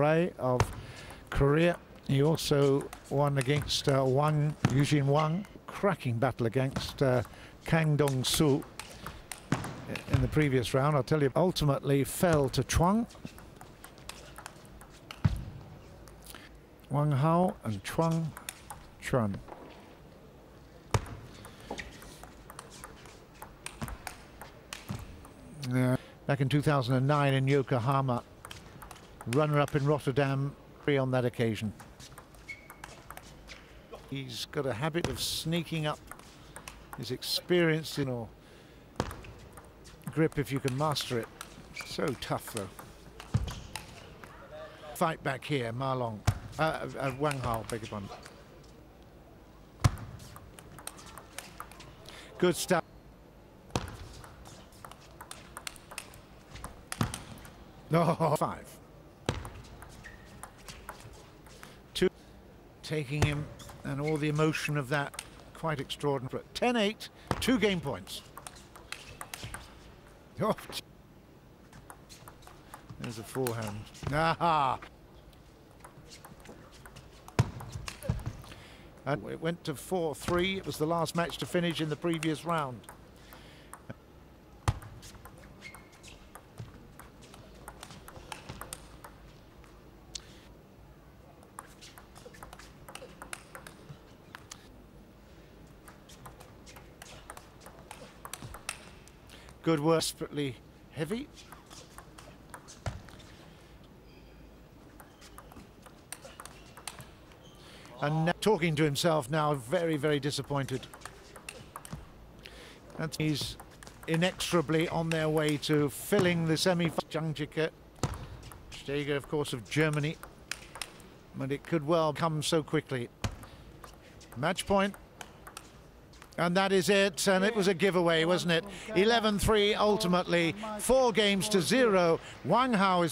Ray of Korea. He also won against uh, Wang, Eugene Wang, cracking battle against uh, Kang Dong-soo in the previous round. I'll tell you, ultimately fell to Chuang. Wang Hao and Chuang Chih-Yuan. Yeah. Back in 2009 in Yokohama, runner-up in Rotterdam, free on that occasion. He's got a habit of sneaking up. He's experienced in or grip if you can master it. So tough though. Fight back here, Ma Long. Uh, uh, Wang Hao, beg your pardon. Good stuff. No, five. Taking him and all the emotion of that, quite extraordinary. 10-8, two game points. Oh, there's a forehand. Aha! And it went to 4-3. It was the last match to finish in the previous round. Good work, desperately heavy. And talking to himself now, very, very disappointed. And he's inexorably on their way to filling the semi-final. Jike, Steger, of course, of Germany. But it could well come so quickly. Match point. And that is it. And it was a giveaway, wasn't it? 11-3 ultimately. Four games to zero. Wang Hao is